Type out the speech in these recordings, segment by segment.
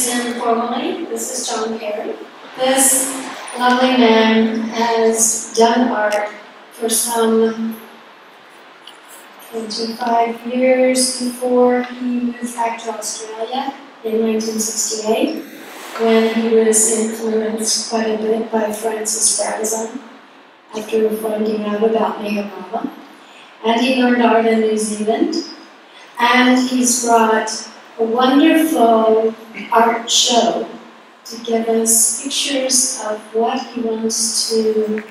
introduce him formally. This is John Parry. This lovely man has done art for some 25 years before he moved back to Australia in 1968 when he was influenced quite a bit by Francis Brabazon after finding out about Baba. And he learned art in New Zealand. And he's brought a wonderful art show to give us pictures of what he wants to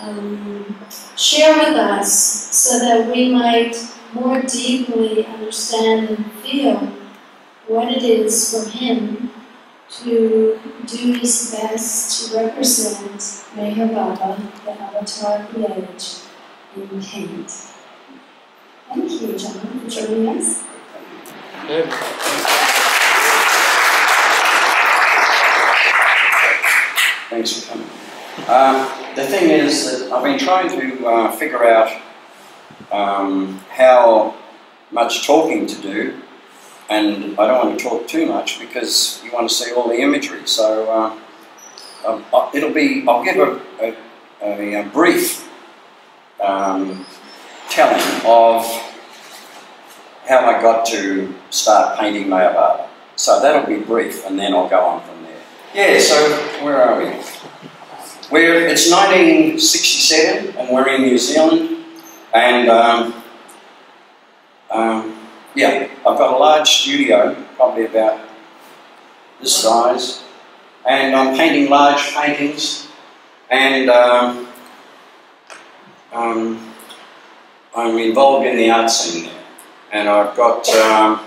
um, share with us so that we might more deeply understand and feel what it is for him to do his best to represent Meher Baba, the avatar of the age, in paint. Thank you, John, for joining us. Thanks for coming. Um, the thing is that I've been trying to uh, figure out um, how much talking to do, and I don't want to talk too much because you want to see all the imagery. So uh, um, it'll be, I'll give a, a, a, a brief um, telling of how I got to start painting Meher Baba. So that'll be brief, and then I'll go on from there. Yeah, so where are we? We're, it's 1967 and we're in New Zealand and um, um, yeah, I've got a large studio, probably about this size, and I'm painting large paintings and um, um I'm involved in the art scene there and I've got um,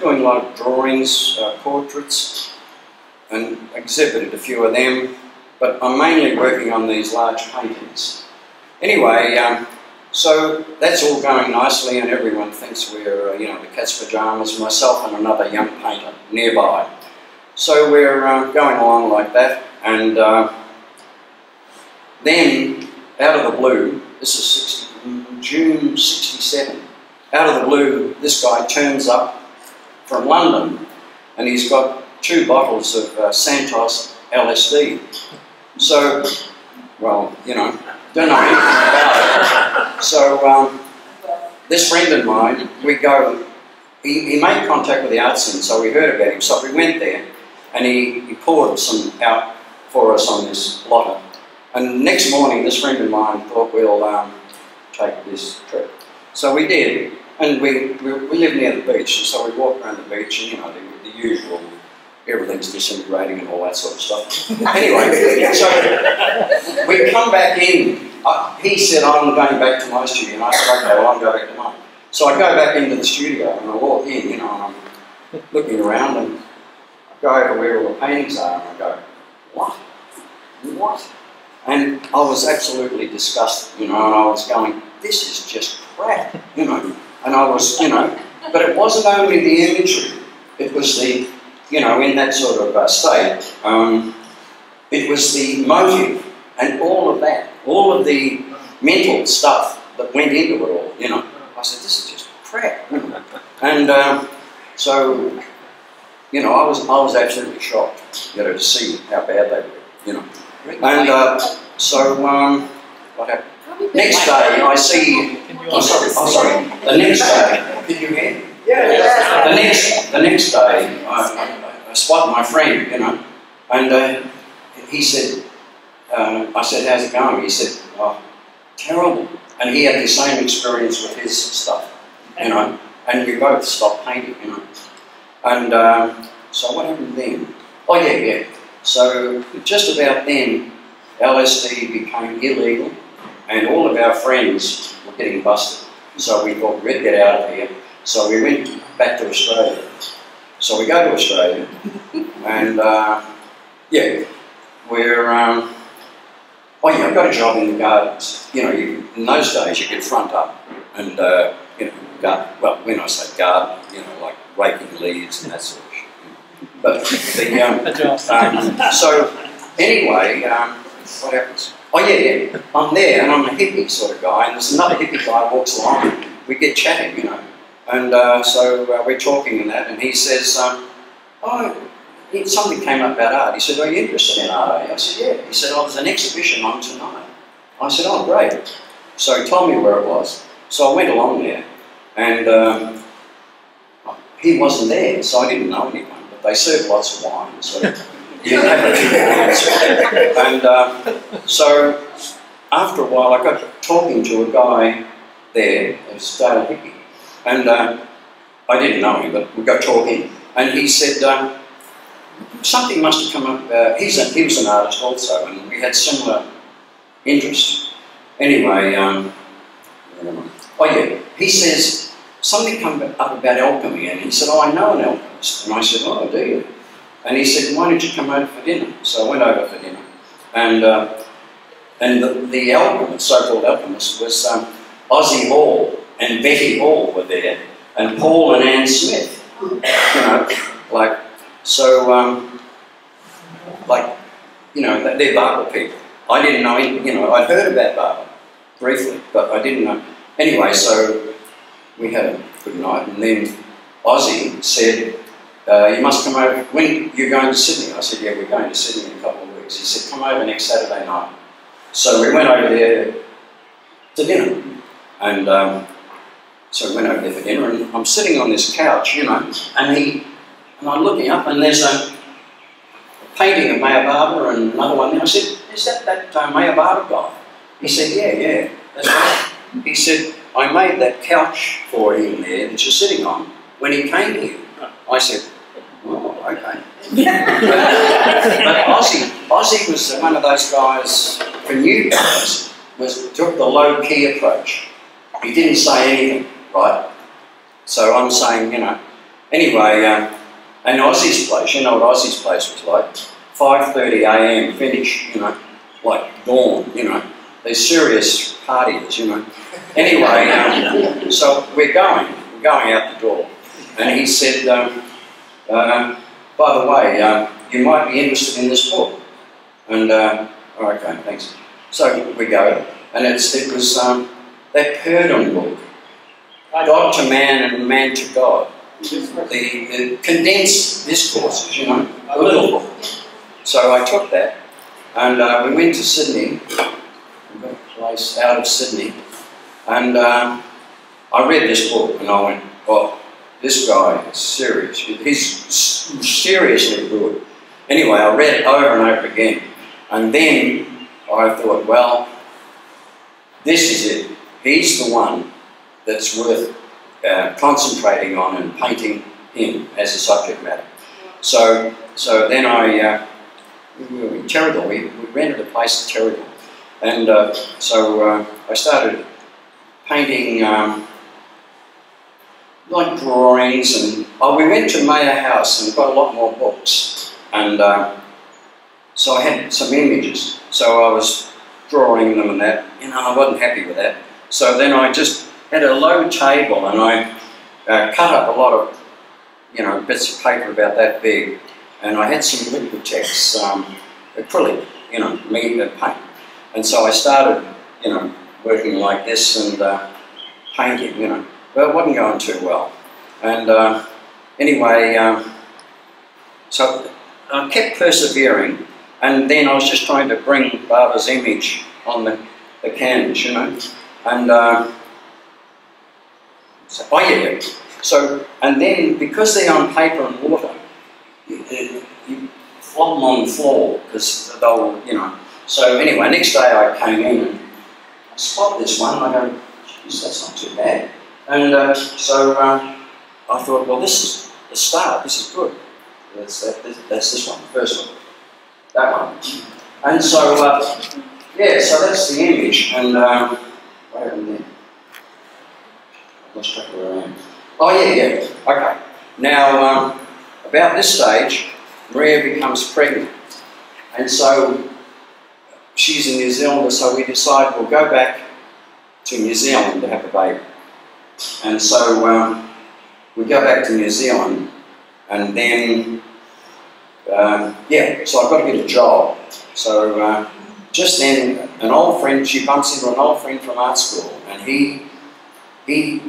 doing a lot of drawings, uh, portraits and exhibited a few of them but I'm mainly working on these large paintings. Anyway, um, so that's all going nicely and everyone thinks we're, uh, you know, the cat's pajamas, myself and another young painter nearby. So we're uh, going along like that and uh, then out of the blue, this is 60, June 67, out of the blue this guy turns up from London and he's got two bottles of uh, Sandoz LSD so, well, you know, don't know anything about it. So, um, this friend of mine, we go, he, he made contact with the art scene, so we heard about him. So we went there, and he, he poured some out for us on this blotter. And next morning, this friend of mine thought we'll um, take this trip. So we did, and we, we, we live near the beach, and so we walk around the beach, and you know, the, the usual everything's disintegrating and all that sort of stuff. anyway, so we come back in. Uh, he said, I'm going back to my studio. And I said, okay, well, I'm going back to mine. So I go back into the studio and I walk in, you know, and I'm looking around and I go over where all the paintings are and I go, what? What? And I was absolutely disgusted, you know, and I was going, this is just crap, you know. And I was, you know, but it wasn't only the imagery, it was the you know, in that sort of uh, state, um, it was the motive and all of that, all of the mental stuff that went into it all, you know. I said, this is just crap. and um, so, you know, I was, I was absolutely shocked, you know, to see how bad they were, you know. And uh, so, um, what happened? Next day, I see. Oh, sorry. Oh, sorry. The next day. Did you hear? Yeah. The next, the next day, I, I, I spot my friend, you know, and uh, he said, uh, I said, how's it going? He said, oh, terrible. And he had the same experience with his stuff, you know, and we both stopped painting, you know. And um, so what happened then? Oh, yeah, yeah. So just about then, LSD became illegal, and all of our friends were getting busted. So we thought we'd get out of here so we went back to Australia. So we go to Australia, and uh, yeah, we're. Um, oh yeah, I got a job in the gardens. You know, you, in those days you could front up and uh, you know, garden, well, when I say garden, you know, like raking leaves and that sort of shit. But the um, um, so anyway, um, what happens? Oh yeah, yeah, I'm there and I'm a hippie sort of guy, and there's another hippie guy walks along. We get chatting, you know. And uh, so uh, we're talking and that, and he says, um, "Oh, something came up about art. He said, Are you interested in art? I said, Yeah. He said, Oh, there's an exhibition on tonight. I said, Oh, great. So he told me where it was. So I went along there, and um, he wasn't there, so I didn't know anyone. But they served lots of wine, so And uh, so after a while, I got talking to a guy there, a Dale Hickey, and uh, I didn't know him, but we got talking, and he said um, something must have come up. Uh, he's a, he was an artist also, and we had similar interests. Anyway, um, oh yeah, he says something come up about alchemy, and he said, "Oh, I know an alchemist," and I said, "Oh, do you?" And he said, "Why don't you come over for dinner?" So I went over for dinner, and uh, and the, the alchemist, so-called alchemist, was um, Ozzie Hall and Betty Hall were there, and Paul and Anne Smith. You know, like so, um, like you know, they're Baba people. I didn't know, you know, I'd heard about Baba briefly, but I didn't know. Anyway, so we had a good night, and then Ozzy said, uh, "You must come over. When you're going to Sydney?" I said, "Yeah, we're going to Sydney in a couple of weeks." He said, "Come over next Saturday night." So we went over there to dinner, and um, so we went over there for dinner, and I'm sitting on this couch, you know, and he, and I'm looking up, and there's a, painting of Meher Baba and another one there. I said, "Is that that uh, Baba guy?" He said, "Yeah, yeah, that's right." He said, "I made that couch for him there that you're sitting on when he came here." I said, "Oh, okay." but Ozzie, Ozzie was one of those guys for new guys was took the low key approach. He didn't say anything, right? So I'm saying, you know, anyway, um, and Ozzie's place, you know what Ozzie's place was like? 5:30 a.m. finish, you know, like dawn, you know. These serious partiers, you know. Anyway, um, so we're going, we're going out the door, and he said, um, uh, by the way, um, you might be interested in this book. And, uh, oh, okay, thanks. So we go, and it's, it was um, that Purdom book, God to man and man to God. The, the condensed discourses, you know, a little book. So I took that, and uh, we went to Sydney, we got a place out of Sydney, and uh, I read this book, and I went, oh, this guy is serious. He's seriously good. Anyway, I read it over and over again. And then I thought, well, this is it. He's the one that's worth uh, concentrating on and painting him as a subject matter. So, so then I, uh, we were in Terrigal, we, we rented a place in Terrigal. And uh, so uh, I started painting um, like drawings and oh, we went to Meher House and got a lot more books. And uh, so I had some images. So I was drawing them and that you know I wasn't happy with that. So then I just had a low table and I uh, cut up a lot of you know bits of paper about that big. And I had some Liquitex um, acrylic you know medium paint. And so I started you know working like this and uh, painting you know well, it wasn't going too well. And uh, anyway, um, so I kept persevering, and then I was just trying to bring Baba's image on the, the canvas, you know. And uh, so, oh yeah, so and then because they're on paper and water, you, you flop them on the floor because they'll, you know. So anyway, next day I came in and I spot this one. And I go, geez, that's not too bad. And uh, so um, I thought, well, this is the start. This is good. That's, that, that's this one, the first one. That one. And so, uh, yeah, so that's the image. And um, what happened there? I lost track of where I am. Oh, yeah, yeah. Okay. Now, um, about this stage, Maria becomes pregnant. And so she's in New Zealand, so we decide we'll go back to New Zealand to have a baby. And so um, we go back to New Zealand, and then, uh, yeah, so I've got to get a job. So uh, just then, an old friend, she bumps into an old friend from art school, and he, he,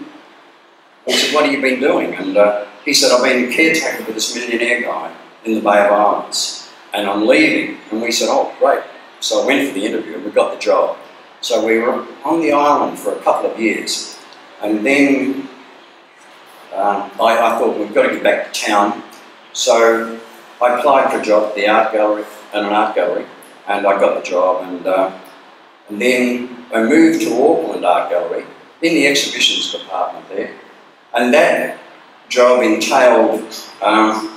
he said, what have you been doing? And uh, he said, I've been a caretaker for this millionaire guy. in the Bay of Islands, and I'm leaving, and we said, oh, great. So I went for the interview, and we got the job. So we were on the island for a couple of years, and then um, I, I thought we've got to get back to town. So I applied for a job at the art gallery, and an art gallery, and I got the job, and uh, and then I moved to Auckland Art Gallery in the exhibitions department there, and that job entailed um,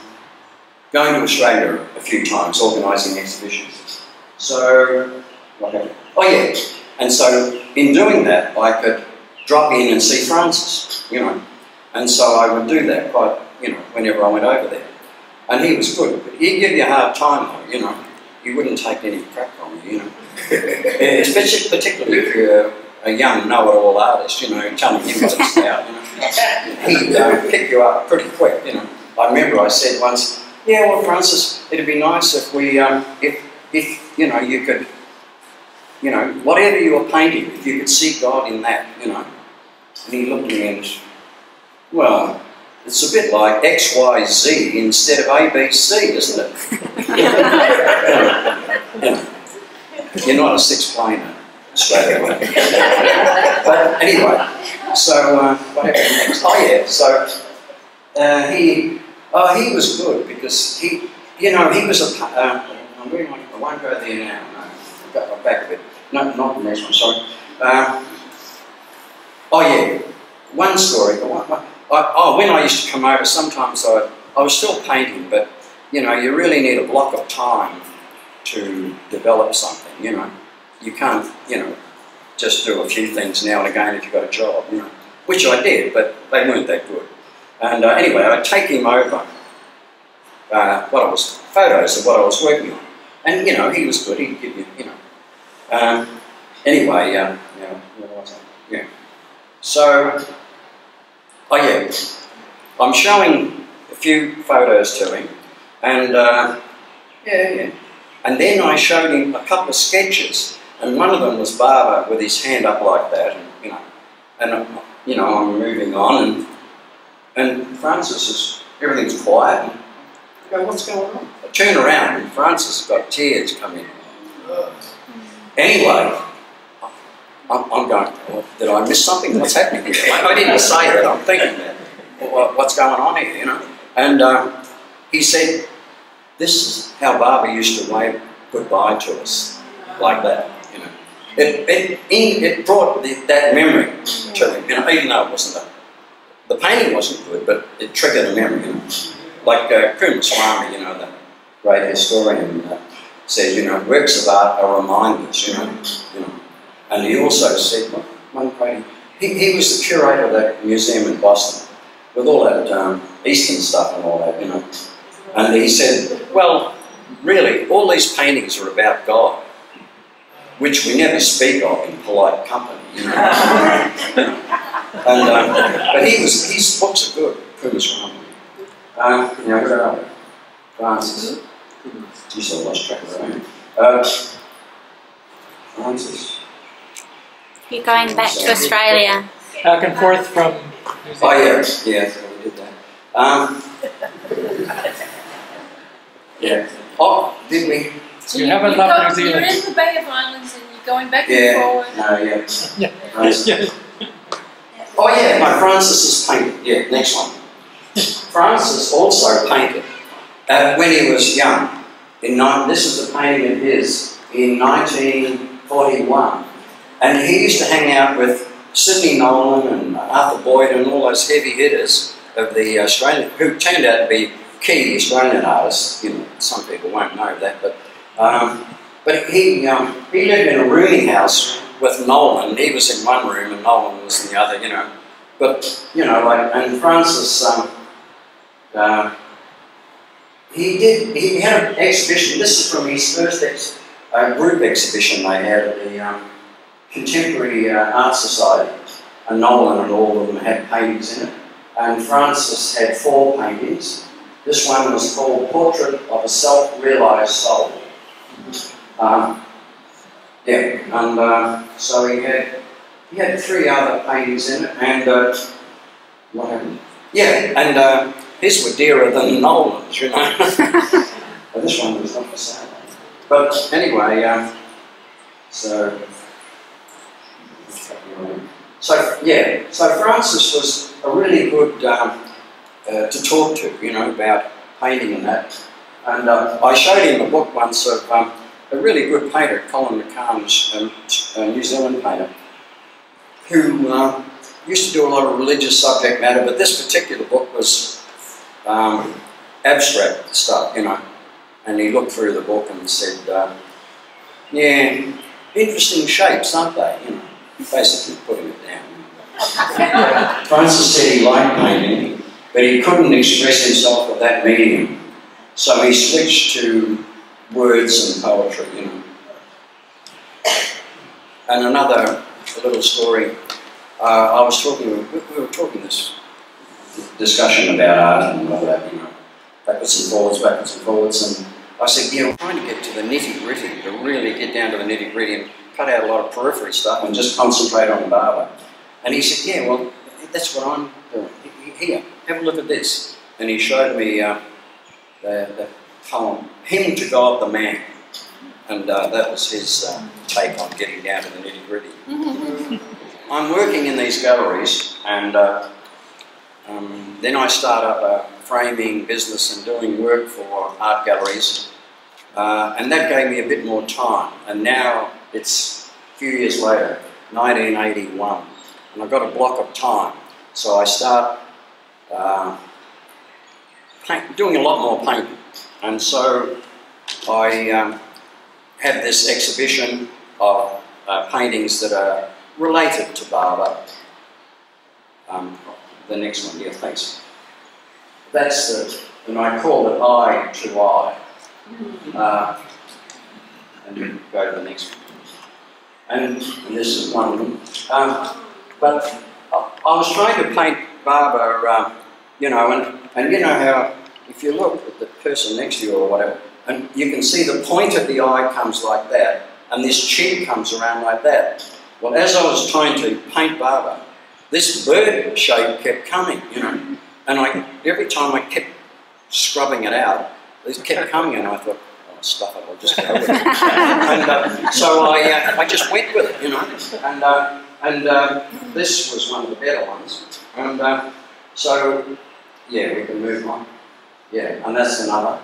going to Australia a few times, organising exhibitions. So, what happened? Oh yeah, and so in doing that, I could drop in and see Francis, you know, and so I would do that quite, you know, whenever I went over there. And he was good, but he'd give you a hard time though, you know. He wouldn't take any crap from you, you know. Especially, particularly if you're a young know-it-all artist, you know, telling him what it's about, you know. He'd uh, pick you up pretty quick, you know. I remember I said once, yeah, well, Francis, it'd be nice if we, um, if, if, you know, you could, you know, whatever you were painting, if you could see God in that, you know. And he looked at me and, well, it's a bit like X, Y, Z instead of A, B, C, isn't it? You're not a six-planer straight away. but anyway, so uh? Oh yeah, so uh, he, oh he was good because he, you know, he was a. Uh, I'm really, I won't go there now. No, I've got my back a bit. No, not the next one. Sorry. Uh, oh yeah, one story. I, oh, when I used to come over, sometimes I, I was still painting, but you know, you really need a block of time to develop something. You know, you can't, you know, just do a few things now and again if you've got a job. You know, which I did, but they weren't that good. And uh, anyway, I'd take him over uh, what I was photos of what I was working on, and you know, he was good. He'd give you, you know. Um, anyway, um, yeah. So Oh yeah, I'm showing a few photos to him, and uh, yeah, yeah. And then I showed him a couple of sketches, and one of them was Baba with his hand up like that, and you know, and you know I'm moving on, and and Francis is everything's quiet, and I go, what's going on? I turn around, and Francis has got tears coming. Anyway, I'm, I'm going, well, did I miss something? What's happening here? I, I didn't say that. I'm thinking that. Well, what's going on here, you know? And uh, he said, this is how Baba used to wave goodbye to us, like that, you know. It, it, it brought the, that memory to me. you know, even though it wasn't the, the painting wasn't good, but it triggered a memory, you know. Like uh, Swami, you know, the great historian, uh, says, you know, works of art are reminders, you know, you know and he also said, one painting, he, he was the curator of that museum in Boston with all that um, Eastern stuff and all that, you know. And he said, well, really, all these paintings are about God, which we never speak of in polite company, you know. and, um, but he was, his books are good, Coomaraswamy. Um, you know, where are we? Francis. Geez, I lost track of that. Uh, Francis. You're going back to Australia. Back and forth from New Zealand. Oh, yes, yes, we did that. Um, yeah. Oh, did we? So you haven't left New Zealand. You're in the Bay of Islands and you're going back and Yeah, forward. no, yeah. Yeah. Right. Yeah. Oh, yeah, my Francis is painted. Yeah, next one. Francis also painted uh, when he was young. In ni- this is a painting of his in 1941. And he used to hang out with Sidney Nolan and Arthur Boyd and all those heavy hitters of the Australian, who turned out to be key Australian artists. You know, some people won't know that, but um, but he um, he lived in a rooming house with Nolan. He was in one room and Nolan was in the other. You know, but you know, like and Francis. Um, uh, he did. He had an exhibition. This is from his first ex, uh, group exhibition they had at the um, Contemporary uh, Art Society, and Nolan and all of them had paintings in it. And Francis had four paintings. This one was called Portrait of a Self-Realized Soul. Um, yeah, and uh, so he had he had three other paintings in it, and uh, what happened? Yeah, and uh, his were dearer than Nolan's, you know. but this one was not for sale. But anyway, um, so. So, yeah, so Francis was a really good um, uh, to talk to, you know, about painting and that. And uh, I showed him a book once of um, a really good painter, Colin McCahon, um, a New Zealand painter, who uh, used to do a lot of religious subject matter, but this particular book was um, abstract stuff, you know. And he looked through the book and said, uh, yeah, interesting shapes, aren't they? You know, basically putting it down. Francis said he liked painting, but he couldn't express himself with that medium. So he switched to words and poetry, you know. And another little story, uh, I was talking, we were talking this discussion about art and all that, you know, backwards and forwards, backwards and forwards, and I said, you know, trying to get to the nitty gritty, to really get down to the nitty gritty cut out a lot of periphery stuff and just concentrate on the Baba. And he said, yeah, well, that's what I'm doing. Here, have a look at this. And he showed me uh, the, the poem, Hymn to God the Man. And uh, that was his uh, take on getting down to the nitty gritty. I'm working in these galleries, and uh, um, then I start up a framing business and doing work for art galleries. Uh, and that gave me a bit more time. And now it's a few years later, 1981, and I've got a block of time. So I start uh, paint, doing a lot more painting. And so I um, have this exhibition of uh, paintings that are related to Baba. Um, the next one, yeah, thanks. That's the, and I call it eye to eye. Uh, and go to the next one. And, this is one of them. Um, but I, I was trying to paint Baba, um, you know, and, and you know how if you look at the person next to you or whatever, and you can see the point of the eye comes like that, and this chin comes around like that. Well, as I was trying to paint Baba, this bird shape kept coming, you know, and I every time I kept scrubbing it out, it kept coming, and I thought, stuff it, I'll just go with it. and uh, so I, uh, I just went with it, you know, and uh, and uh, this was one of the better ones, and uh, so yeah, we can move on. Yeah, and that's another.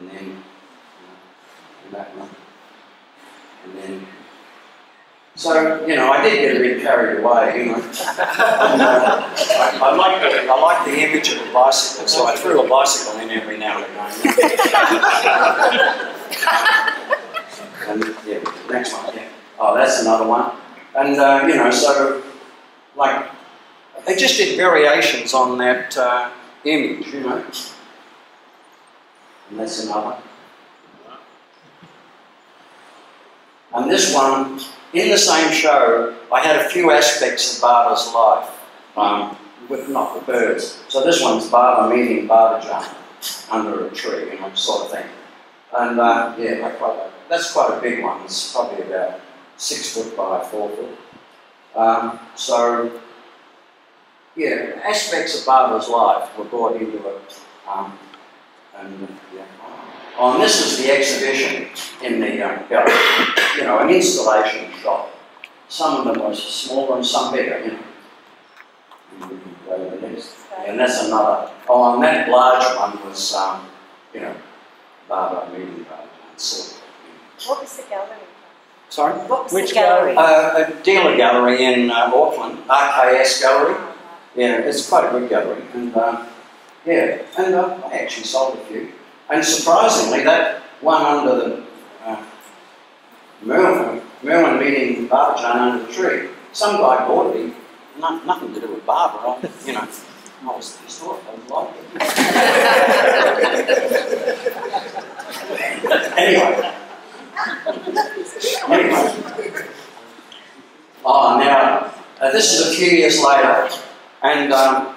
And then and that one. And then so, you know, I did get a bit carried away, you know. uh, I, I, like the, I like the image of a bicycle, so I threw a bicycle in every now and again. and yeah, next one, yeah. Oh, that's another one. And, uh, you know, so, like, they just did variations on that uh, image, you know. And that's another. And this one, in the same show, I had a few aspects of Baba's life, um, with not the birds. So this one's Baba meeting Babajan under a tree, you know, sort of thing. And uh, yeah, quite That's quite a big one. It's probably about six foot by four foot. Um, so yeah, aspects of Baba's life were brought into it. Um, and yeah. Oh, and this is the exhibition in the um, gallery. You know, an installation shop. Some of them were smaller and some bigger, you know. And we can go to. And that's another. Oh, and that large one was, um, you know, Baba meeting Barber. Sort What was the gallery? Sorry? What was Which the gallery? Uh, a dealer gallery in uh, Auckland, RKS Gallery. Yeah, it's quite a good gallery. And uh, yeah, and uh, I actually sold a few. And surprisingly, that one under the uh, Merwan meeting Babajan under the tree, some guy bought it. No, nothing to do with Baba, you know. I was pissed I liked it. anyway. Anyway. Oh, now, uh, this is a few years later, and um,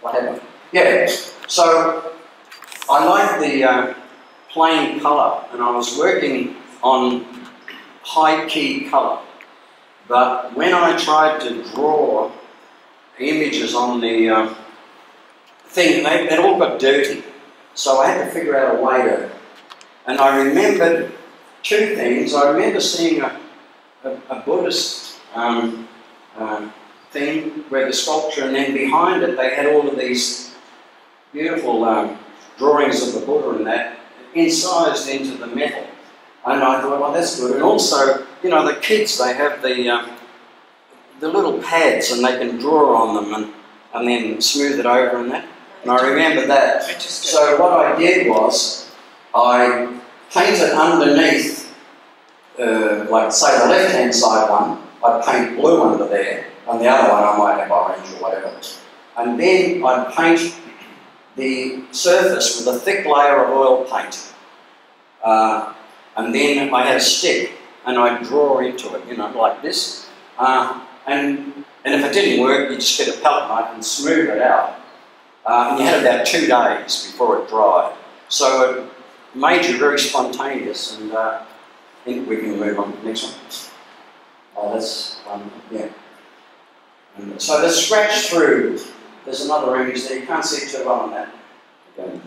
what happened? Yeah, so I like the uh, plain colour, and I was working on high key colour. But when I tried to draw images on the uh, thing, they, it all got dirty. So I had to figure out a way to. And I remembered two things. I remember seeing a, a, a Buddhist um, um, thing where the sculpture, and then behind it they had all of these beautiful um, drawings of the Buddha and that incised into the metal. And I thought, well, that's good. And also, you know, the kids, they have the, um, the little pads and they can draw on them and, and then smooth it over and that. And I remember that. So what I did was, I painted underneath, uh, like say the left-hand side one, I'd paint blue under there, and the other one I might have orange or whatever. And then I'd paint the surface with a thick layer of oil paint. Uh, and then I had a stick and I'd draw into it, you know, like this. Uh, and, and if it didn't work, you just get a palette knife and smooth it out. Uh, and you had about two days before it dried. So it made you very spontaneous and uh, I think we can move on to the next one. Oh, that's one, yeah. And so the scratch through, there's another image there, you can't see it too well on that. Okay,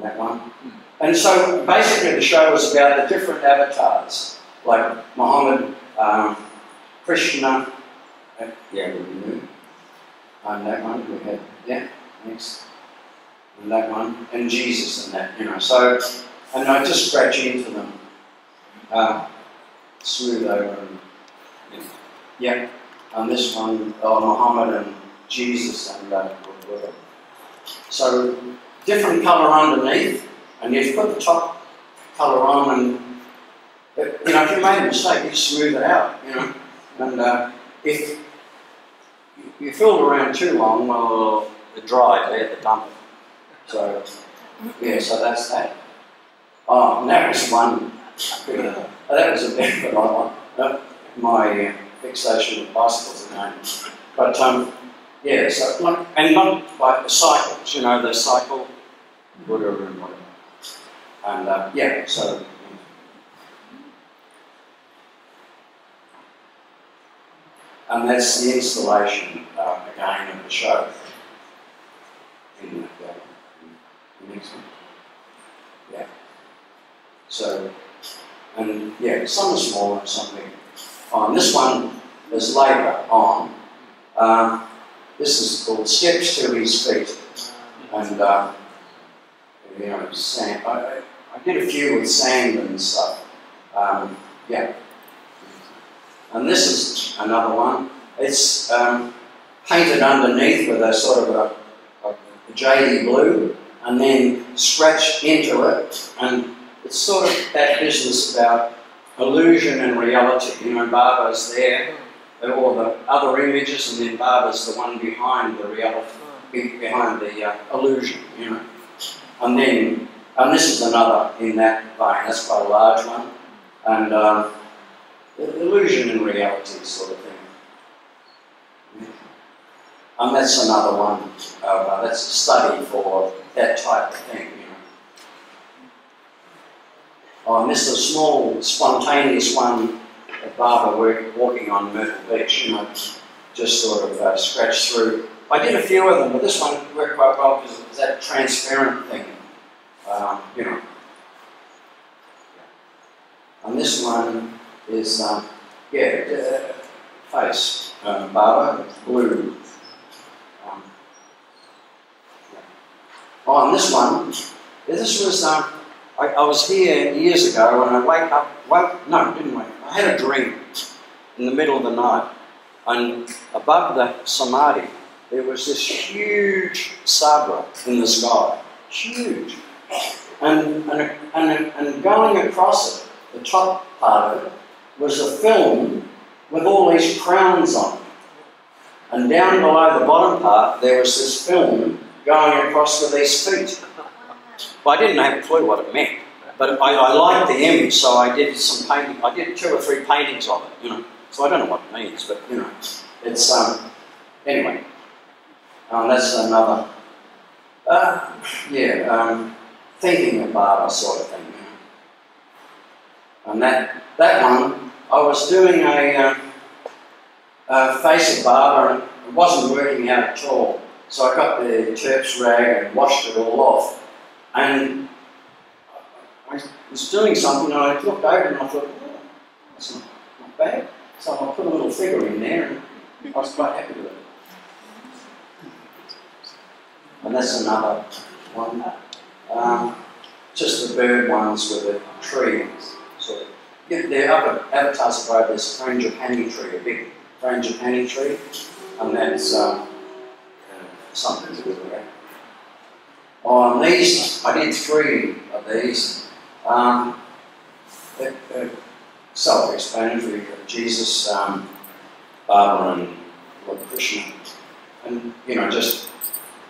that one. And so basically the show was about the different avatars, like Muhammad, um, Krishna, uh, yeah, we knew. And that one we had, yeah, next. And that one, and Jesus and that, you know. So, and I just scratch into them, uh, smooth over and, yeah. And this one, oh, Muhammad and Jesus and uh. So, different colour underneath, and you put the top colour on and, but, you know, if you made a mistake, you smooth it out, you know. And uh, if you filled around too long, well, it dried, they to dump it. So, yeah, so that's that. Oh, and that was one, that was a bit of one. Uh, my fixation with bicycles again. But, um, yeah, so, like, and not like the cycles, you know, the cycle, whatever and whatever. And, uh, yeah, so, and that's the installation uh, again of the show. In the, uh, the next one. Yeah. So, and yeah, some are smaller and some. On this one, there's labour on. Um, this is called Steps to His Feet. And, uh, you know, sand. I, I did a few with sand and stuff. Um, yeah. And this is another one. It's um, painted underneath with a sort of a, a, a blue and then scratched into it. And it's sort of that business about illusion and reality. You know, Baba's there, or the other images, and then Baba's the one behind the reality, behind the uh, illusion, you know. And then, and this is another in that vein, that's quite a large one. And um, illusion and reality sort of thing. And that's another one, uh, that's a study for that type of thing, you know. Oh, and this is a small, spontaneous one that Baba work, walking on Myrtle Beach, you know, just sort of uh, scratched through. I did a few of them, but this one worked quite well because it was that transparent thing, um, you know. And this one is, um, yeah, uh, face, um, blue. Um, yeah. Oh, and this one, this was, um, I, I, was here years ago and I wake up, well, no, didn't wake up, I had a dream in the middle of the night and above the samadhi there was this huge sadra in the sky, huge. And, and, and, and going across it, the top part of it, was a film with all these crowns on it. And down below the bottom part, there was this film going across with these feet. Well, I didn't have a clue what it meant, but I, I liked the image, so I did some painting. I did two or three paintings of it, you know. So I don't know what it means, but you know, it's um. Anyway, um, that's another. Uh, yeah, um, thinking of Baba sort of thing. And that that one, I was doing a, uh, a face of Baba, and it wasn't working out at all. So I got the church rag and washed it all off. And I was doing something and I looked over and I thought, oh, that's not, not bad. So I put a little figure in there and I was quite happy with it. And that's another one. Um, just the bird ones with the tree. Sort of. Yeah, the other advertising about this frangipani tree, a big frangipani tree, and that's um, something to do with that. On these, I did three of these. Um, self-explanatory. Jesus, um, Baba, and Lord Krishna, and you know just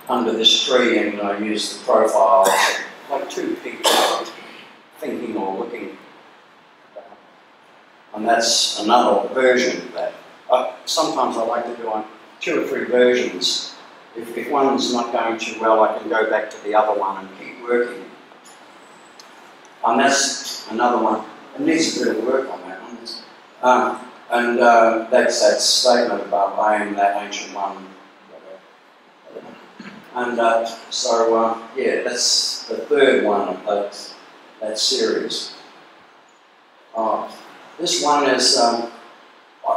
under this tree, and I used the profiles like two people thinking or looking. And that's another version of that. Uh, sometimes I like to do on two or three versions. If, if one's not going too well, I can go back to the other one and keep working. And that's another one. It needs a bit of work on that one. Um, and uh, that's that statement about am that ancient one. And uh, so, uh, yeah, that's the third one of that, that series. Uh, this one is, um,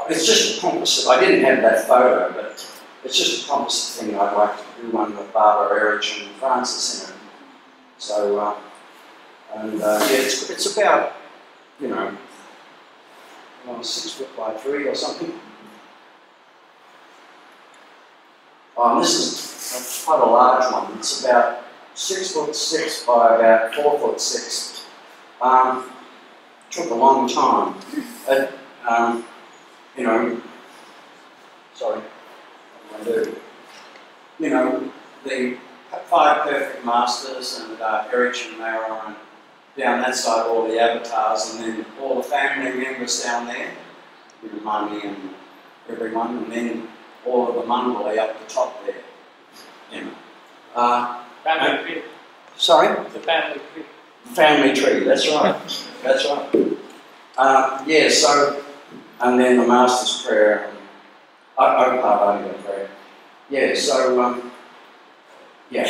it's just a composite. I didn't have that photo, but it's just a composite thing. I'd like to do one with Baba, Eruch, and Francis in it. So, uh, and uh, yeah, it's, it's about, you know, six foot by three or something. Um, this is quite a large one. It's about six foot six by about four foot six. Um, took a long time. Um, you know, sorry, what I? You know, the five perfect masters and uh, Eruch and Mara and down that side all the avatars and then all the family members down there, you know, mummy and everyone, and then all of the mandali up the top there. You know. Uh, Family tree. sorry? The family tree. Family tree, that's right. That's right. Uh, yeah, so, and then the Master's Prayer. Only got prayer. Yeah, so, um, yeah.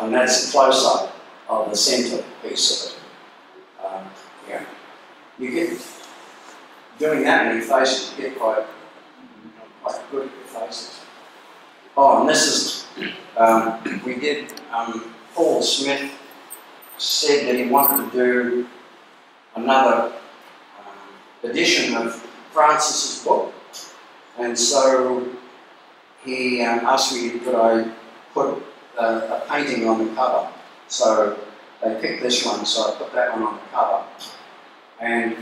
And that's a close up of the of it. Um, yeah. You get, doing that many faces, you get quite, quite good at faces. Oh, and this is, um, we did, um, Paul Smith said that he wanted to do another um, edition of Francis's book, and so he um, asked me could I put a, a, painting on the cover. So they picked this one, so I put that one on the cover. And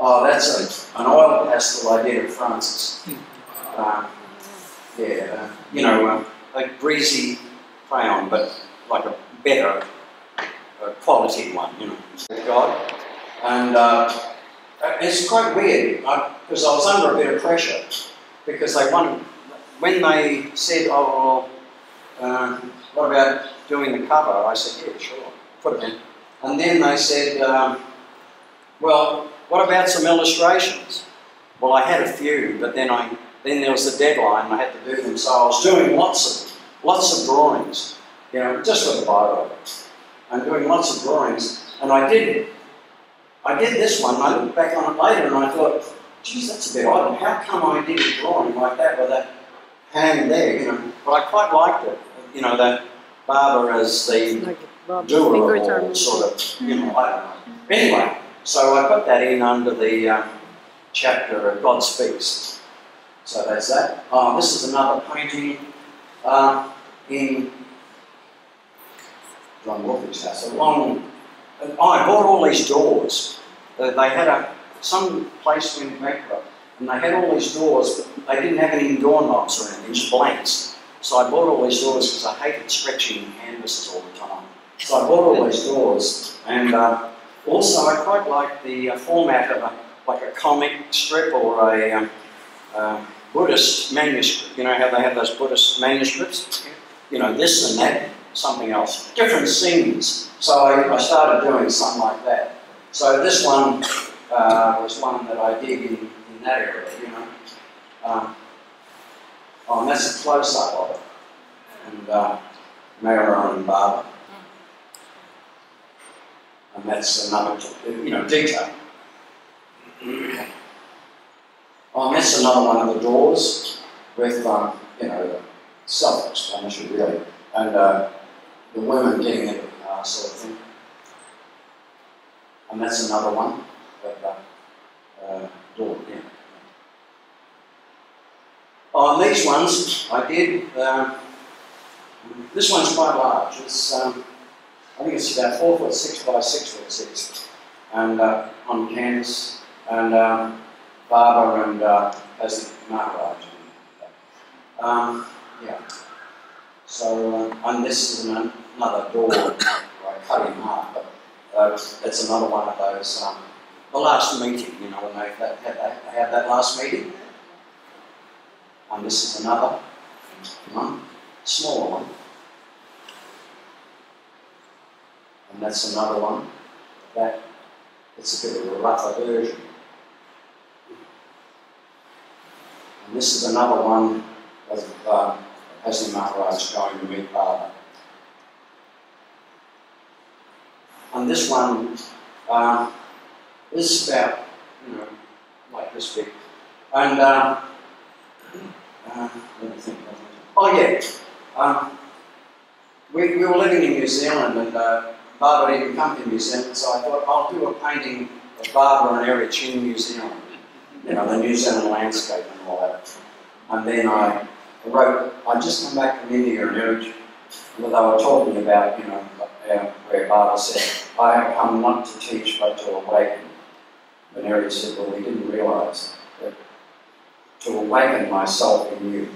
oh, that's a, an oil pastel I did of Francis. Um, yeah, uh, you know, uh, like breezy crayon, but like a better uh, quality one, you know, God. And uh, it's quite weird because I, I, was under a bit of pressure because they wanted, when they said, oh, well, uh, what about doing the cover? I said, yeah, sure, put it in. And then they said, um, well, what about some illustrations? Well, I had a few, but then I then there was a deadline. I had to do them, so I was doing lots of lots of drawings, you know, just for the Bible. I'm doing lots of drawings, and I did I did this one. I looked back on it later, and I thought, geez, that's a bit odd. How come I did a drawing like that with that hand there? You know, but I quite liked it. You know, that Baba as the Bob's doer or sort of, you know, I don't know. Anyway, so I put that in under the um, chapter of God Speaks. So that's that. Um, this is another painting uh, in John Wolfe's house. A long, oh, I bought all these doors. They had a some place went bankrupt, and they had all these doors, but they didn't have any doorknobs or anything, just blanks. So I bought all these doors because I hated stretching canvases all the time. So I bought all these doors, and uh, also I quite like the uh, format of a, like a comic strip or a um, uh, Buddhist manuscript. You know how they have those Buddhist manuscripts? You know, this and that, something else. Different scenes. So I, I started doing something like that. So this one uh, was one that I did in, in that area, you know. Um, Oh, and that's a close-up of it. And uh, Marilyn and Baba. And that's another, you know, detail. Oh, and that's another one of the doors with, um, you know, self-explanatory really, and uh, the women getting the car sort of thing. And that's another one, but uh, uh, door, yeah. Oh, these ones I did. Um, this one's quite large. It's um, I think it's about four foot six by six foot six, and uh, on canvas, and um, and uh, as Maharaj. Um, yeah. So, uh, and this is an, another door I cut in half, but uh, it's another one of those. Um, the last meeting, you know, when they that, they had that last meeting. And this is another one, smaller one. And that's another one. That it's a bit of a rougher version. And this is another one of uh, Upasni Maharaj going to meet Baba. And this one uh, is about, you know, like this big. And uh, uh. Oh yeah, um, we, we were living in New Zealand and uh, Baba didn't come to New Zealand, so I thought I'll do a painting of Baba and Eruch in New Zealand. You know, the New Zealand landscape and all that. And then I wrote, I just come back from India and Eruch, and they were talking about, you know, uh, where Baba said, I have come not to teach but to awaken. And Eruch said, well, we didn't realise that to awaken myself in you.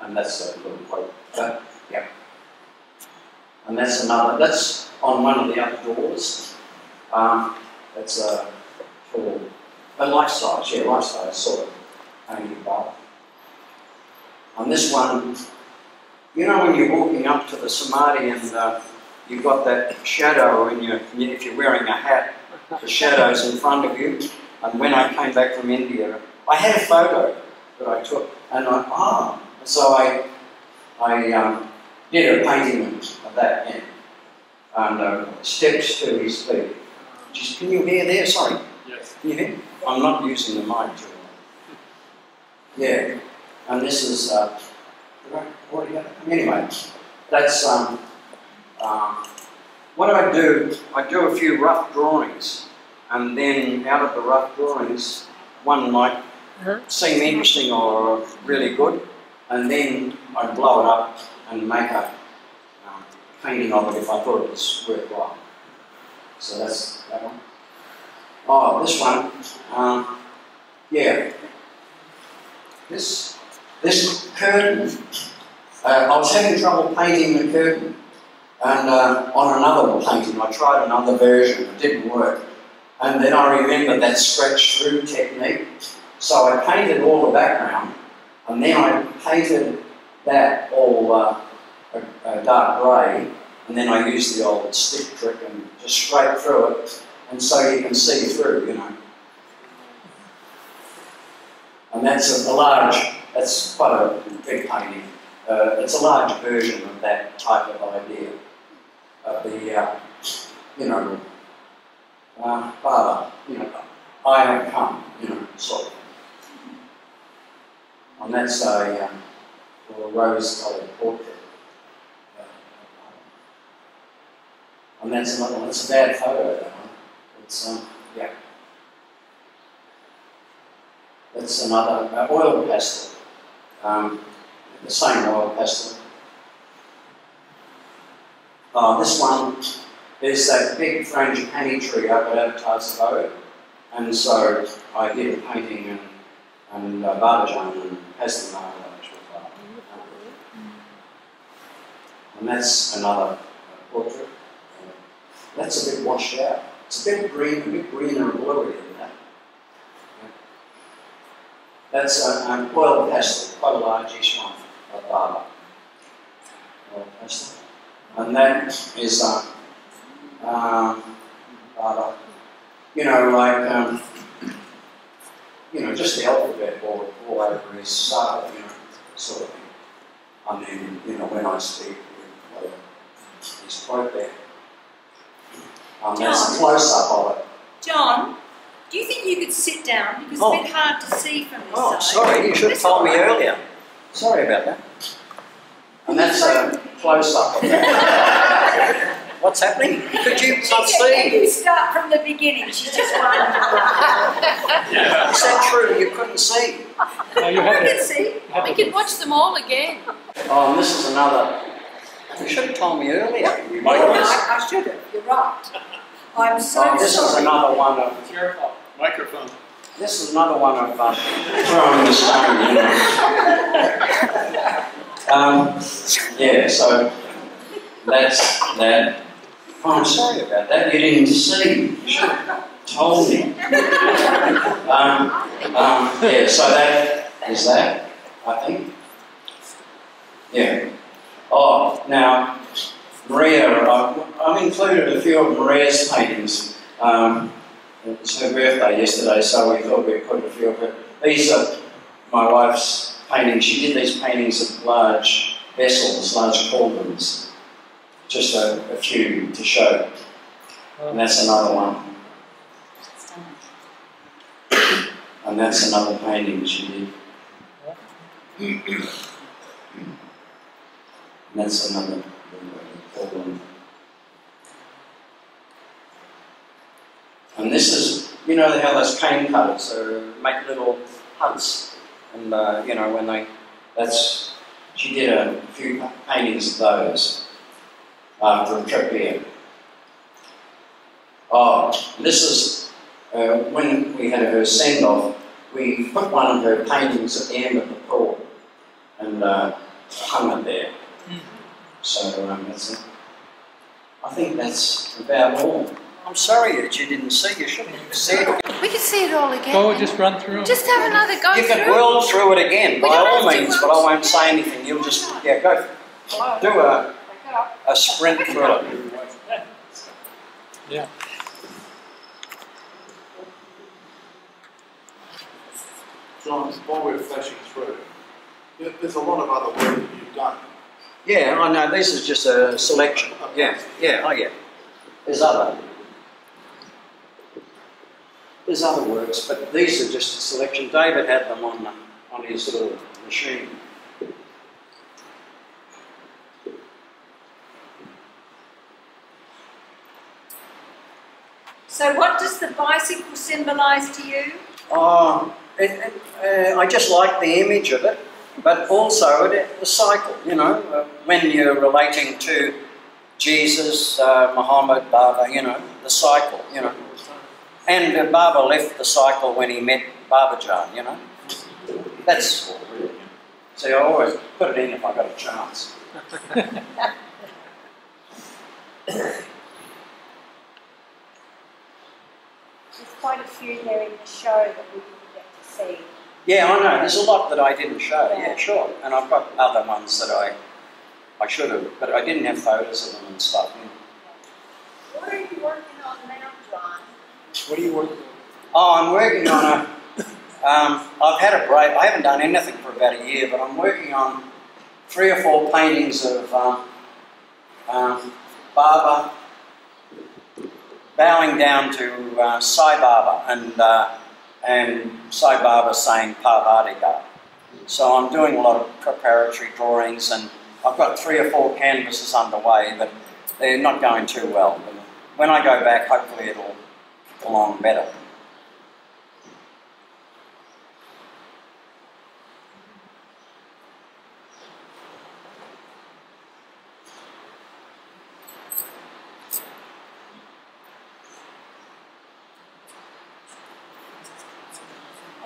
And that's a little quote. But, yeah. And that's another, that's on one of the other doors. Um, that's a for a life size, yeah, life size sort of painting bar. On this one, you know when you're walking up to the samadhi and uh, you've got that shadow in your, if you're wearing a hat, the shadow's in front of you. And when I came back from India, I had a photo that I took, and I, ah, so I, I um, did a painting of that and uh, steps to his feet. Just, can you hear there? Sorry. Yes. Can you hear? I'm not using the mic too Yeah, and this is, uh, did I already have? Anyway, that's, um, um, what I do, I do a few rough drawings, and then out of the rough drawings, one might seem interesting or really good, and then I'd blow it up and make a um, painting of it if I thought it was worthwhile. So that's that one. Oh, this one, um, yeah. This this curtain, uh, I was having trouble painting the curtain, and uh, on another painting, I tried another version, it didn't work. And then I remembered that stretch through technique, so I painted all the background, and then I painted that all uh, a, a dark grey, and then I used the old stick trick and just scrape through it, and so you can see through, you know. And that's a, a large, that's quite a big painting. Uh, it's a large version of that type of idea. Of the, uh, you know, uh, Father, you know, I have come, you know, sort of. And that's a, um, a rose-coloured portrait. And that's another one. It's a bad photo, that one. It's, um, yeah. That's another uh, oil pastel. Um, the same oil pastel. Uh, this one is that big frangipani tree up at Tarsavoda. And so I did a painting and, and uh, Babajan and Upasni Maharaj with that. And that's another uh, portrait. That's a bit washed out. It's a bit green, a bit greener and bluey than that. That's a, an oil pastel, quite a large-ish one, a Baba. Oil pastel. And that is a um, Baba. You know, like, um, you know, just the alphabet all, all over his you know. sort of thing. I mean, you know, when I speak, whatever. He's quite there. Um, that's a close up of it. John, do you think you could sit down? Because Oh. it's a bit hard to see from this Oh, side. sorry, you should have told me earlier. Sorry about that. And that's a close up of that. What's happening? Could you not see? you start from the beginning? She's just wondering. Is that true? You couldn't see? No, you I have can see. You have We it. can watch them all again. Oh, and this is another. You should have told me earlier. You might No, have. I, I should have. You're right. I'm so Oh, this is another one of. It's your fault. Microphone. This is another one of um, throwing the stone. You know. um, yeah. So that's that. Oh, I'm sorry about that. You didn't see. Told me. Um, um, yeah. So that is that. I think. Yeah. Oh, now Maria. I've, I've included a few of Maria's paintings. Um, it was her birthday yesterday, so we thought we'd put a few of her. These are my wife's paintings. She did these paintings of large vessels, large cauldrons. Just a, a few to show. And that's another one. And that's another painting she did. That's another cauldron. And this is, you know how those cane cutters uh, make little huts, and uh, you know when they, that's, she did a few paintings of those after a trip. Oh, this is uh, when we had her send off. We put one of her paintings at the end of the pool and uh, hung it there. So um, that's it. I think that's about all. I'm sorry that you didn't see. You should have seen it. We can see it all again. Go, just run through 'em. Just have another go You can through. whirl through it again, by We don't all means, but I won't say anything. You'll just, yeah, go. Do a, a sprint through it. Yeah. John, while we're flashing through, there's a lot of other work that you've done. Yeah, oh, I know, this is just a selection. Yeah, yeah, oh yeah. There's other. There's other works, but these are just a selection. David had them on, on his little machine. So, what does the bicycle symbolise to you? Oh, uh, I just like the image of it, but also it, the cycle, you know, uh, when you're relating to Jesus, uh, Muhammad, Baba, you know, the cycle, you know. And uh, Baba left the cycle when he met Babajan, you know. That's all, really. See, I always put it in if I got a chance. There's quite a few there in the show that we see. Yeah, I know. There's a lot that I didn't show. Yeah, sure. And I've got other ones that I, I should have, but I didn't have photos of them and stuff. you know. What are you working on now, John? What are you working on? Oh, I'm working on a. Um, I've had a break. I haven't done anything for about a year, but I'm working on three or four paintings of um, um, Baba bowing down to uh, Sai Baba and uh, and Sai Baba saying Parvardigar. So I'm doing a lot of preparatory drawings, and I've got three or four canvases underway, but they're not going too well. But when I go back, hopefully it'll get along better.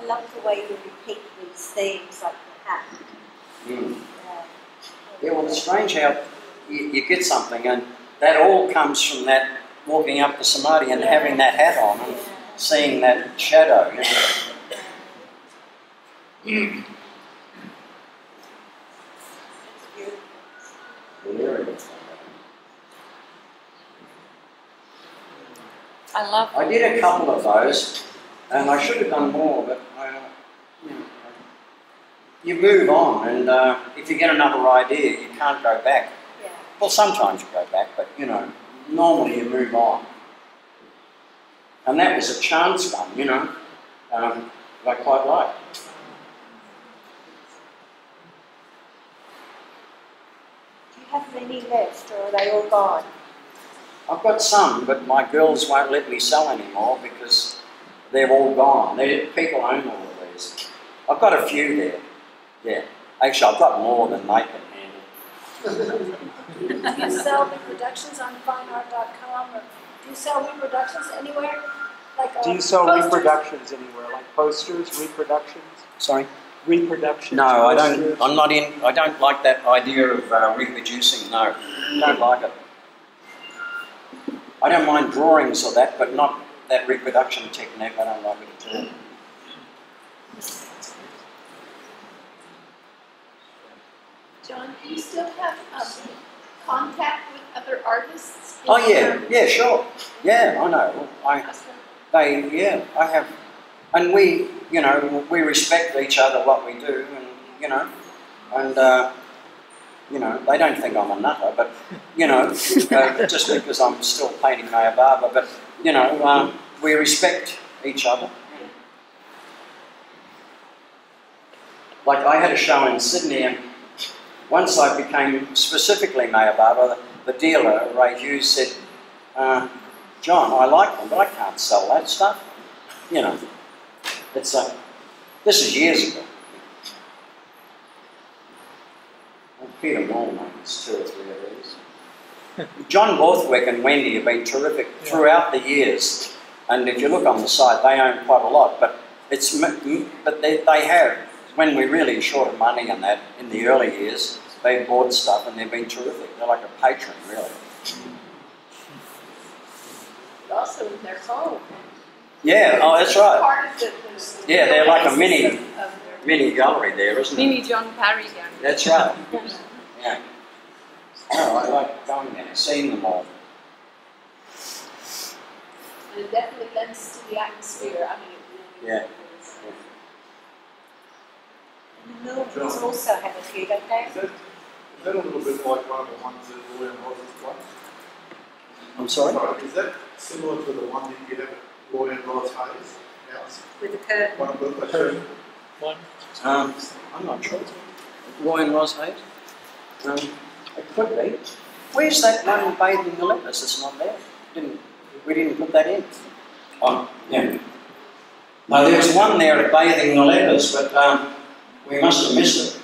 I love the way you repeat these themes like the hat. Mm. Uh, Yeah, well, it's strange how you, you get something, and that all comes from that walking up to Samadhi and having that hat on and seeing that shadow. You know. I love I did a couple of those, and I should have done more, but I, uh, you move on, and uh, if you get another idea, you can't go back. Yeah. Well, sometimes you go back, but you know, normally you move on. And that was a chance one, you know, um, that I quite like. Do you have many left, or are they all gone? I've got some, but my girls won't let me sell anymore because they've all gone. They, people own all of these. I've got a few there. Yeah. Actually, I've got more than they can handle. Do you sell reproductions on fineart.com or do you sell reproductions anywhere? Like uh, Do you sell posters? reproductions anywhere, like posters, reproductions, Sorry? reproductions? No, I don't. I'm not in. I don't like that idea of uh, reproducing. No, don't like it. I don't mind drawings of that, but not that reproduction technique. I don't like it at all. John, do you still have um, contact with other artists? Oh yeah, your- yeah, sure. Yeah, I know. I they yeah, I have, and we you know we respect each other what we do, and you know, and uh, you know they don't think I'm a nutter, but you know uh, just because I'm still painting Meher Baba, but you know um, we respect each other. Like I had a show in Sydney, and once I became specifically Meher Baba, the dealer Ray Hughes said. Uh, John, I like them, but I can't sell that stuff. You know, it's like, this is years ago. Peter Moore makes two or three of these. John Borthwick and Wendy have been terrific throughout the years, and if you look on the site, they own quite a lot. But it's but they, they have when we're really short of money and that in the early years, they've bought stuff and they've been terrific. They're like a patron, really. Also in their home. Yeah, oh, that's right. Part of the, the Yeah, they're like a mini- Mini gallery there, isn't it? mini John Parry gallery. That's right. Yeah. No, I like going there, seeing them all. And it definitely lends to the atmosphere. I mean, Yeah. Is. And Miltons also have a few, don't they? Is that, is that a little bit like one of the ones that William Ross's place? I'm sorry? Sorry, is that similar to the one that you have at Roy and Ross Hayes house? With the curtain. One of the, curtain? One. Um, I'm not sure. Roy and Ross Hayes? Um, it could be. Where's that one bathing the lepers? It's not there. Didn't, we didn't put that in. Oh, yeah. No, there was one there at bathing the lepers, but um, we must have missed it.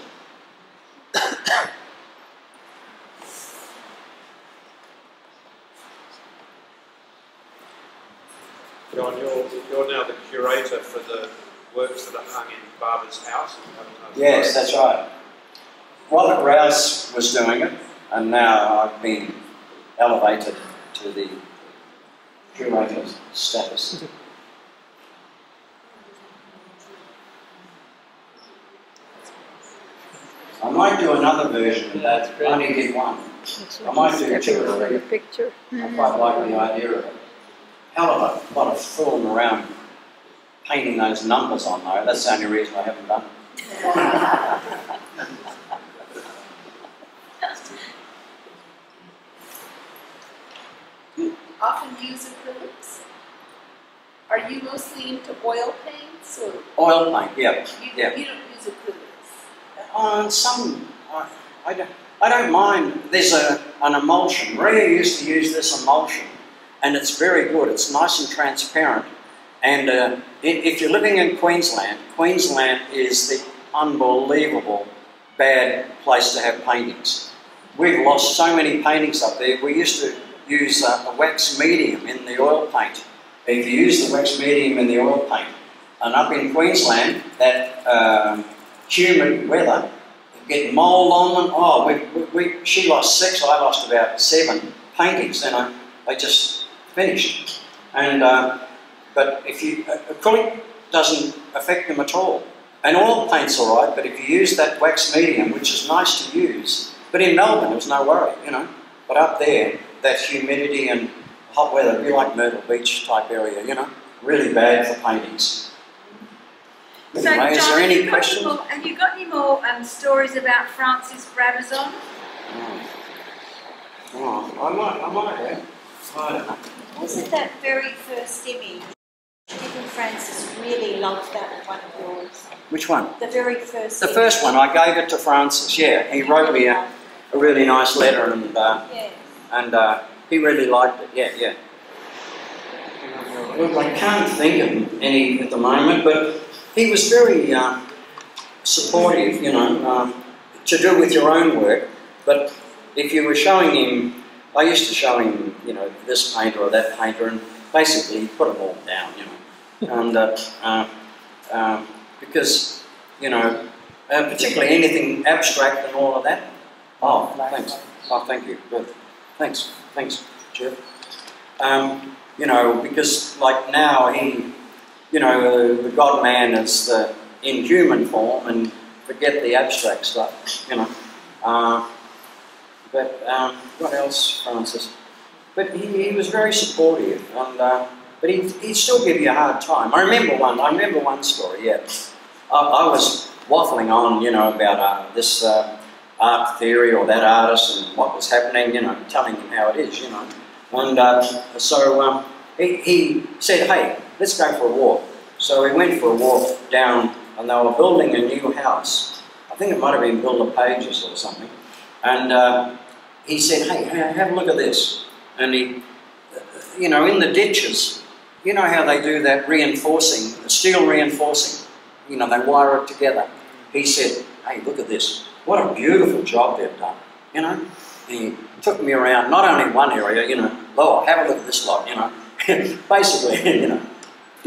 John, you're, you're now the curator for the works that are hung in Baba's house. Yes, that's right. Robert Rouse was doing it, and now I've been elevated to the curator status. I might do another version of that. I only did one. I might do two or three. picture. I quite like the idea of it. Hell of a lot of fooling around painting those numbers on though. That's the only reason I haven't done it. Often use acrylics. Are you mostly into oil paints or Oil paint, yeah. you, Yeah. you don't use acrylics? On some, I, I, don't, I don't mind. There's a, an emulsion. Maria used to use this emulsion, and it's very good. It's nice and transparent. And uh, if you're living in Queensland, Queensland is the unbelievable bad place to have paintings. We've lost so many paintings up there. We used to use uh, a wax medium in the oil paint. If you use the wax medium in the oil paint, and up in Queensland, that um, humid weather, get mould on them. Oh, we, we, we, she lost six, I lost about seven paintings, then I, they just finished. And uh, but if you uh, acrylic doesn't affect them at all. And oil paint's all right, but if you use that wax medium, which is nice to use, but in Melbourne it was no worry, you know. But up there, that humidity and hot weather, be like Myrtle Beach type area, you know, really bad for paintings. So, Anyway, is John, there have any you got questions? more- Have you got any more um, stories about Francis Brabazon? Oh, Oh, I might, I might have. I. Wasn't that very first image? Stephen Francis really loved that one of yours. Which one? The very first. The first one, I gave it to Francis, yeah. He wrote me a, a really nice letter and, uh, Yeah. and uh, he really liked it, yeah, yeah. Look, I can't think of any at the moment, but he was very uh, supportive, you know, um, to do with your own work. But if you were showing him, I used to show him, you know, this painter or that painter, and basically put them all down, you know. And uh, uh, um, because, you know, uh, particularly anything abstract and all of that. Oh, thanks. Oh, thank you. Good. Thanks. Thanks, Jeff. Um, you know, because like now he, you know, the God man is the in human form and forget the abstract stuff, you know. Uh, but um, what else, Francis? But he, he was very supportive, and uh, but he he'd still give you a hard time. I remember one. I remember one story. Yeah, I, I was waffling on, you know, about uh, this uh, art theory or that artist and what was happening, you know, telling him how it is, you know. And uh, so um, he, he said, "Hey, let's go for a walk." So we went for a walk down, and they were building a new house. I think it might have been Builder Pages or something. And uh, he said, "Hey, ha- have a look at this." And he, you know, in the ditches, you know how they do that reinforcing, the steel reinforcing. You know, they wire it together. He said, "Hey, look at this! What a beautiful job they've done." You know, he took me around not only one area. You know, oh, have a look at this lot. You know, basically, you know,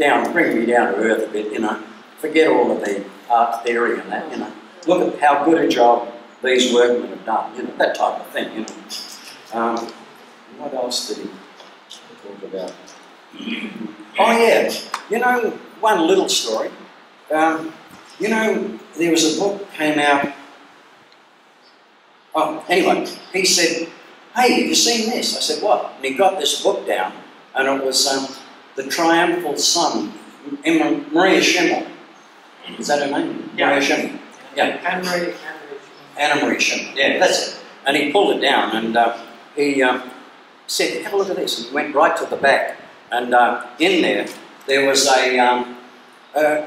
down, bring me down to earth a bit. You know, forget all of the art theory and that. You know, look at how good a job these workmen have done. You know, that type of thing. You know. Um, what else did he talk about? Oh yeah, you know one little story. Um, you know there was a book came out. Oh, anyway, he said, "Hey, have you seen this?" I said, "What?" And he got this book down, and it was um, the Triumphal Sun, Emma, Maria Schimmel. Is that her name? Yeah. Maria Schimmel. Yeah. Henry, Henry. Annemarie Schimmel. Yeah, that's it. And he pulled it down and uh, he um, said, Have a look at this. And he went right to the back. And uh, in there, there was a, um, a,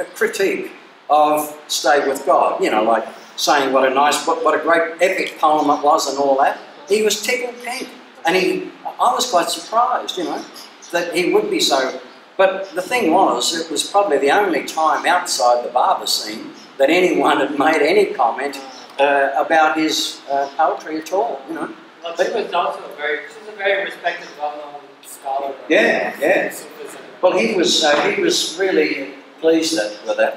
a critique of Stay with God. You know, like saying what a nice book, what a great epic poem it was and all that. He was tickled pink. And he, I was quite surprised, you know, that he would be so. But the thing was, it was probably the only time outside the Baba scene that anyone had made any comment uh, about his uh, poetry at all, you know. Well, she was also a very, she's a very respected, well-known scholar. Yeah, yeah. Sufism. Well, he was uh, he was really pleased at, with that.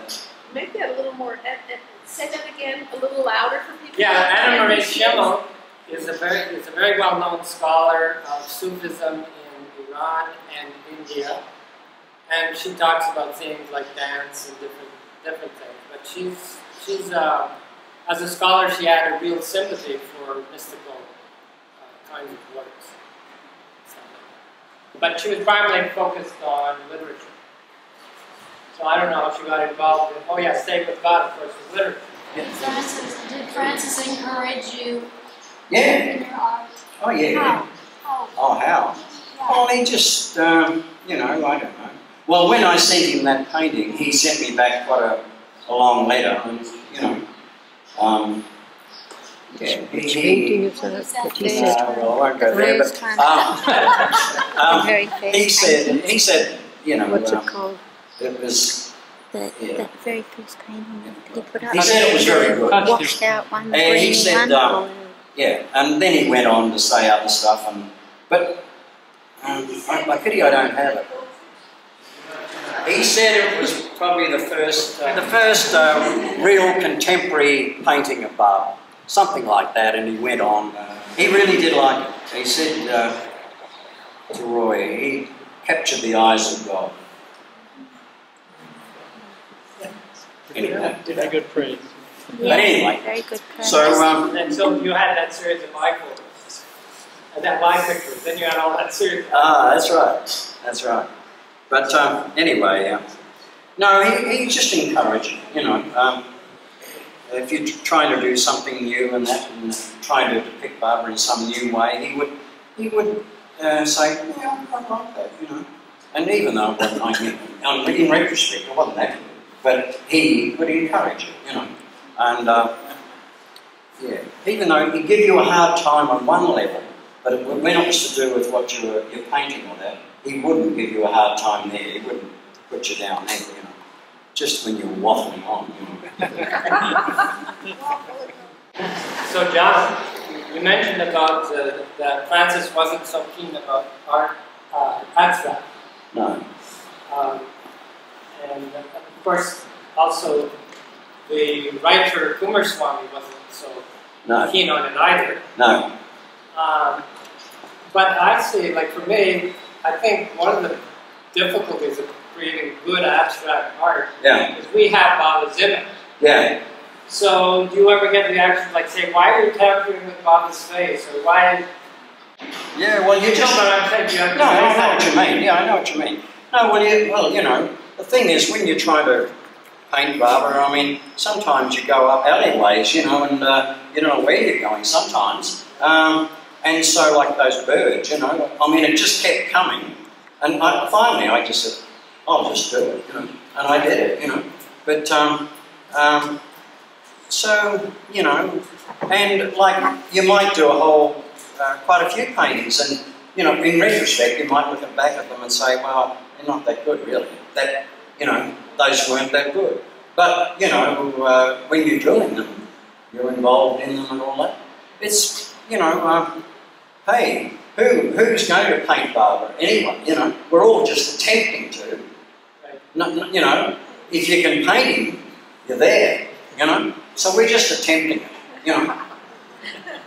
Make that a little more, uh, uh, say that again, a little louder for people. Yeah, that Annemarie. Schimmel is a very is a very well-known scholar of Sufism in Iran and India, and she talks about things like dance and different different things. But she's she's uh, as a scholar, she had a real sympathy for mystical uh, kinds of works. So, but she was primarily focused on literature. So I don't know if she got involved in. Oh yeah, Stay with God, of course, is literature. Francis, did Francis encourage you Yeah. in your art? Oh yeah. How? How? Oh how? Well, he just um, you know I don't know. Well, when I sent him that painting, he sent me back quite a, a long letter, and you know. Um, yeah, he, he, is that that you uh, well, I won't go there, but um, um, very he said he said you know What's it um, called? it was The, Yeah. That very first painting that he put up. He said it was very good. Washed out one And he said, um, Yeah, and then he went on to say other stuff, and but I, I pity I don't have it. He said it was probably the first, uh, the first uh, real contemporary painting of Baba, something like that. And he went on. He really did like it. He said uh, to Roy, he captured the eyes of God. Anyway, Did a good praise. yeah, anyway, very good. so um, And so you had that series of eye photos, and that eye pictures. Then you had all that series. Ah, that's right. That's right. But um, anyway, No, he, he just encouraged, you know. Um, if you're trying to do something new and that, and trying to depict Baba in some new way, he would he would uh, say, "Yeah, I like that," you know. And even though it wasn't, mean, um, in retrospect, it wasn't that, but he would encourage it, you know. And uh, yeah, even though he'd give you a hard time on one level, but it was to do with what you were you're painting or that, he wouldn't give you a hard time there. He wouldn't put you down there, you know. Just when you're waffling on, you know. So John, you mentioned about uh, that Francis wasn't so keen about art uh, abstract. No. Um, and of course, also the writer Coomaraswamy wasn't so No. keen on it either. No. Um, but I see, like for me, I think one of the difficulties of creating good abstract art Yeah. is we have Baba's image. Yeah. So do you ever get reactions like, say, why are you tampering with Baba's face, or why? Yeah. Well, you You just. I'm saying? You No, I know what you mean. Yeah, I know what you mean. No, well, you, well, you know, the thing is, when you're trying to paint Baba, I mean, sometimes you go up alleyways, you know, and uh, you don't know where you're going sometimes. Um, and so, like those birds, you know, I mean, it just kept coming. And I, finally, I just said, I'll just do it, you know. And I did it, you know. But, um, um, so, you know, and like, you might do a whole, uh, quite a few paintings, and, you know, in retrospect, you might look back at them and say, well, they're not that good, really. That, you know, those weren't that good. But, you know, uh, when you're doing them, you're involved in them and all that. It's, you know, um, hey, who, who's going to paint Baba? Anyone, you know. We're all just attempting to. No, no, you know, if you can paint him, you're there, you know. So we're just attempting it, you know.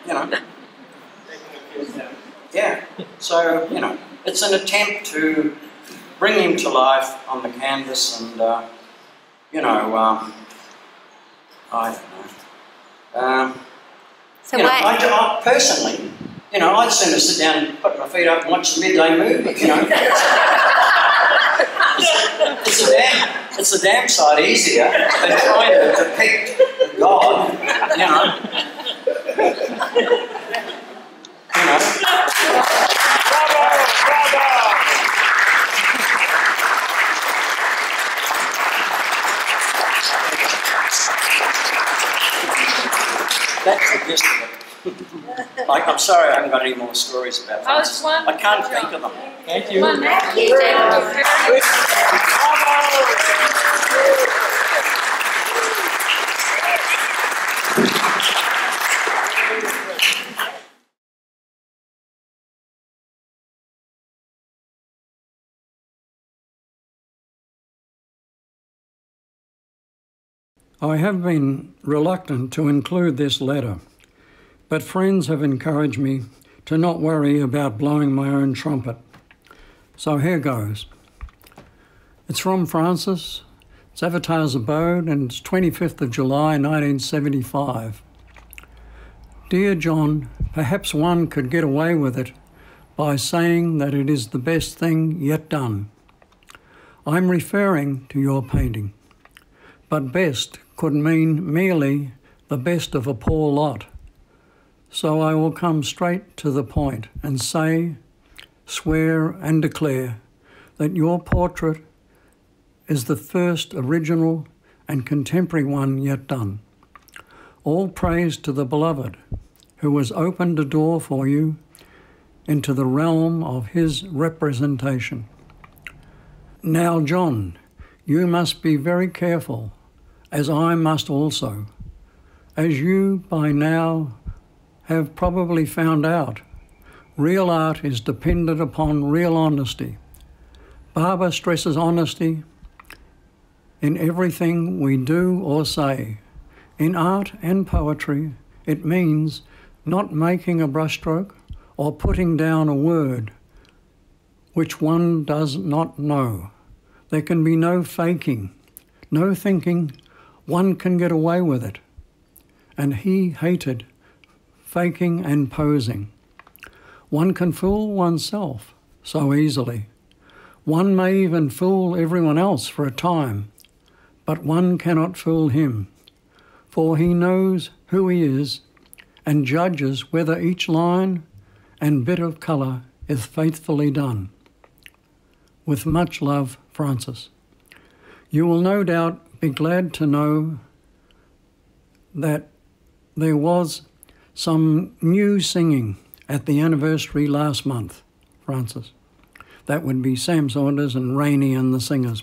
You know, yeah. So, you know, it's an attempt to bring him to life on the canvas and, uh, you know, um, I don't know. Um, So you know? I, I personally, you know, I'd sooner sit down and put my feet up and watch the midday movie, you know. it's, a damn, it's a damn sight easier than trying to depict God, you know. You know. Bravo, bravo. That's the gist of it. Like, I'm sorry I haven't got any more stories about Oh, Francis. it's I can't think of them. Thank you. Well, thank you, David. I have been reluctant to include this letter, but friends have encouraged me to not worry about blowing my own trumpet. So here goes. It's from Francis, it's Avatar's Abode, and it's 25th of July 1975. Dear John, perhaps one could get away with it by saying that it is the best thing yet done. I'm referring to your painting but best could mean merely the best of a poor lot. So I will come straight to the point and say, swear, and declare that your portrait is the first original and contemporary one yet done. All praise to the Beloved, who has opened a door for you into the realm of his representation. Now, John, you must be very careful as I must also. As you by now have probably found out, real art is dependent upon real honesty. Baba stresses honesty in everything we do or say. In art and poetry, it means not making a brushstroke or putting down a word which one does not know. There can be no faking, no thinking one can get away with it. And he hated faking and posing. One can fool oneself so easily. One may even fool everyone else for a time but one cannot fool him, for he knows who he is and judges whether each line and bit of colour is faithfully done. With much love, Francis. You will no doubt be glad to know that there was some new singing at the anniversary last month, Francis. That would be Sam Saunders and Rainey and the Singers.